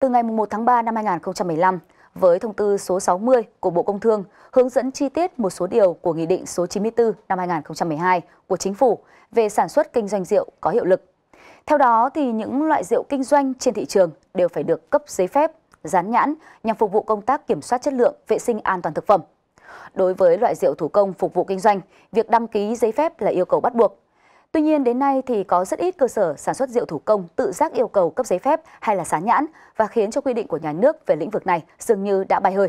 Từ ngày 1 tháng 3 năm 2015, với thông tư số 60 của Bộ Công Thương hướng dẫn chi tiết một số điều của Nghị định số 94 năm 2012 của Chính phủ về sản xuất kinh doanh rượu có hiệu lực. Theo đó, thì những loại rượu kinh doanh trên thị trường đều phải được cấp giấy phép, dán nhãn nhằm phục vụ công tác kiểm soát chất lượng, vệ sinh an toàn thực phẩm. Đối với loại rượu thủ công phục vụ kinh doanh, việc đăng ký giấy phép là yêu cầu bắt buộc. Tuy nhiên đến nay thì có rất ít cơ sở sản xuất rượu thủ công tự giác yêu cầu cấp giấy phép hay là sán nhãn và khiến cho quy định của nhà nước về lĩnh vực này dường như đã bay hơi.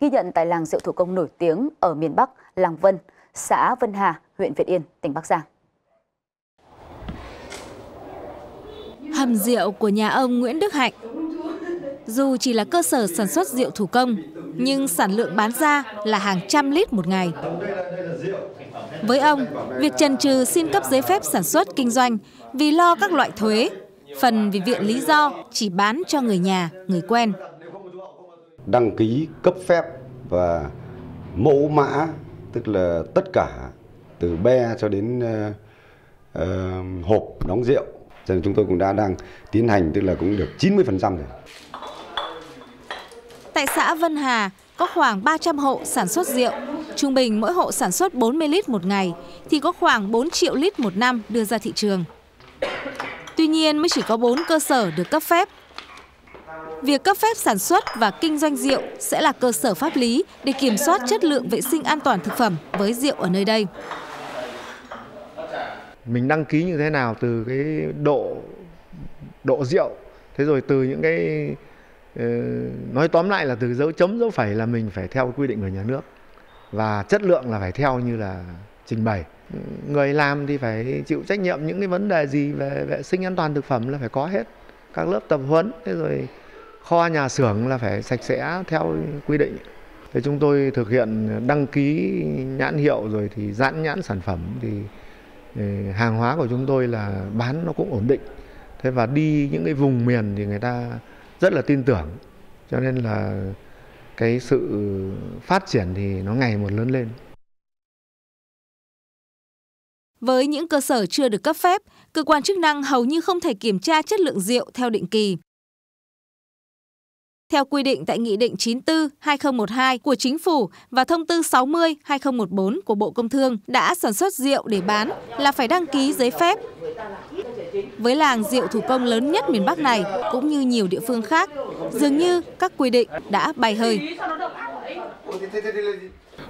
Ghi nhận tại làng rượu thủ công nổi tiếng ở miền Bắc, làng Vân, xã Vân Hà, huyện Việt Yên, tỉnh Bắc Giang. Hầm rượu của nhà ông Nguyễn Đức Hạnh Dù chỉ là cơ sở sản xuất rượu thủ công, nhưng sản lượng bán ra là hàng trăm lít một ngày. Với ông, việc trần trừ xin cấp giấy phép sản xuất kinh doanh vì lo các loại thuế, phần vì viện lý do chỉ bán cho người nhà, người quen. Đăng ký cấp phép và mẫu mã, tức là tất cả từ be cho đến uh, uh, hộp đóng rượu. Cho nên chúng tôi cũng đã đang tiến hành tức là cũng được 90% rồi. Tại xã Vân Hà có khoảng 300 hộ sản xuất rượu Trung bình mỗi hộ sản xuất 40 lít một ngày thì có khoảng 4 triệu lít một năm đưa ra thị trường. Tuy nhiên mới chỉ có 4 cơ sở được cấp phép. Việc cấp phép sản xuất và kinh doanh rượu sẽ là cơ sở pháp lý để kiểm soát chất lượng vệ sinh an toàn thực phẩm với rượu ở nơi đây. Mình đăng ký như thế nào từ cái độ độ rượu, thế rồi từ những cái Ờ, nói tóm lại là từ dấu chấm dấu phẩy là mình phải theo quy định của nhà nước. Và chất lượng là phải theo như là trình bày. Người làm thì phải chịu trách nhiệm những cái vấn đề gì về vệ sinh an toàn thực phẩm là phải có hết. Các lớp tập huấn, thế rồi kho nhà xưởng là phải sạch sẽ theo quy định. Thế chúng tôi thực hiện đăng ký nhãn hiệu rồi thì dán nhãn sản phẩm thì ờ, hàng hóa của chúng tôi là bán nó cũng ổn định. Thế và đi những cái vùng miền thì người ta rất là tin tưởng cho nên là cái sự phát triển thì nó ngày một lớn lên. Với những cơ sở chưa được cấp phép, cơ quan chức năng hầu như không thể kiểm tra chất lượng rượu theo định kỳ. Theo quy định tại Nghị định 94-2012 của Chính phủ và Thông tư 60-2014 của Bộ Công Thương đã sản xuất rượu để bán là phải đăng ký giấy phép. Với làng rượu thủ công lớn nhất miền Bắc này cũng như nhiều địa phương khác, dường như các quy định đã bay hơi.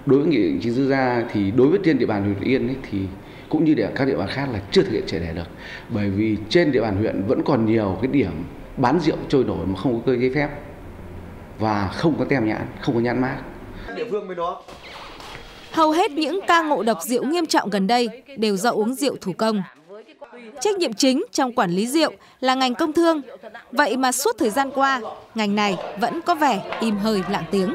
Đối với nghị định chính dư ra thì đối với trên địa bàn huyện Yên ấy, thì cũng như các địa bàn khác là chưa thực hiện triệt để được. Bởi vì trên địa bàn huyện vẫn còn nhiều cái điểm bán rượu trôi nổi mà không có cơ giấy phép và không có tem nhãn, không có nhãn mát. Địa phương bên đó Hầu hết những ca ngộ độc rượu nghiêm trọng gần đây đều do uống rượu thủ công. Trách nhiệm chính trong quản lý rượu là ngành công thương. Vậy mà suốt thời gian qua, ngành này vẫn có vẻ im hơi lặng tiếng.